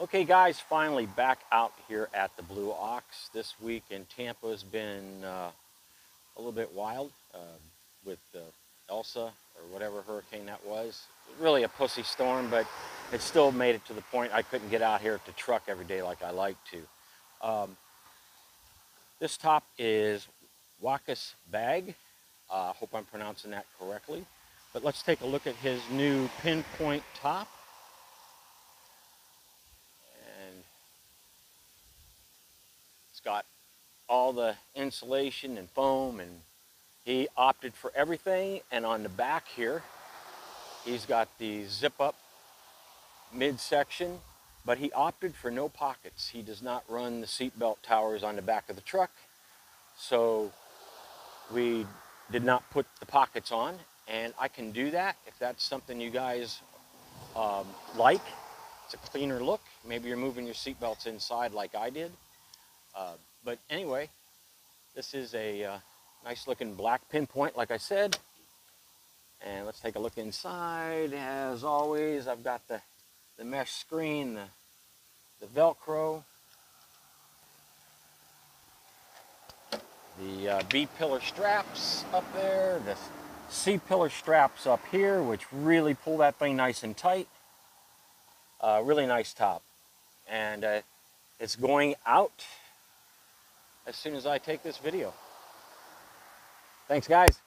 Okay guys, finally back out here at the Blue Ox. This week in Tampa has been uh, a little bit wild uh, with uh, Elsa or whatever hurricane that was. Really a pussy storm, but it still made it to the point I couldn't get out here the truck every day like I like to. Um, this top is Wakas Bag. I uh, hope I'm pronouncing that correctly. But let's take a look at his new pinpoint top. It's got all the insulation and foam and he opted for everything. And on the back here, he's got the zip up midsection, but he opted for no pockets. He does not run the seatbelt towers on the back of the truck. So we did not put the pockets on and I can do that if that's something you guys um, like. It's a cleaner look. Maybe you're moving your seatbelts inside like I did. Uh, but anyway, this is a uh, nice looking black pinpoint, like I said. And let's take a look inside. As always, I've got the, the mesh screen, the, the Velcro, the uh, B-pillar straps up there, the C-pillar straps up here, which really pull that thing nice and tight. Uh, really nice top. And uh, it's going out as soon as I take this video. Thanks, guys.